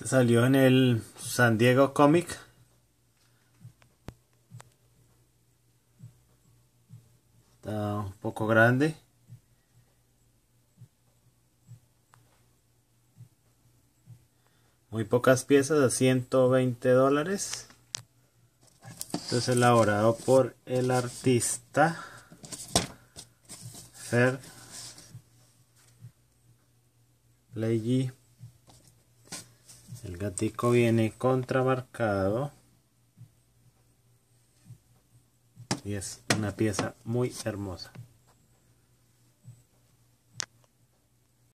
Este salió en el San Diego Comic. Está un poco grande. Muy pocas piezas a 120 dólares. Esto es elaborado por el artista Fer Leggy. Gatico viene contramarcado. Y es una pieza muy hermosa.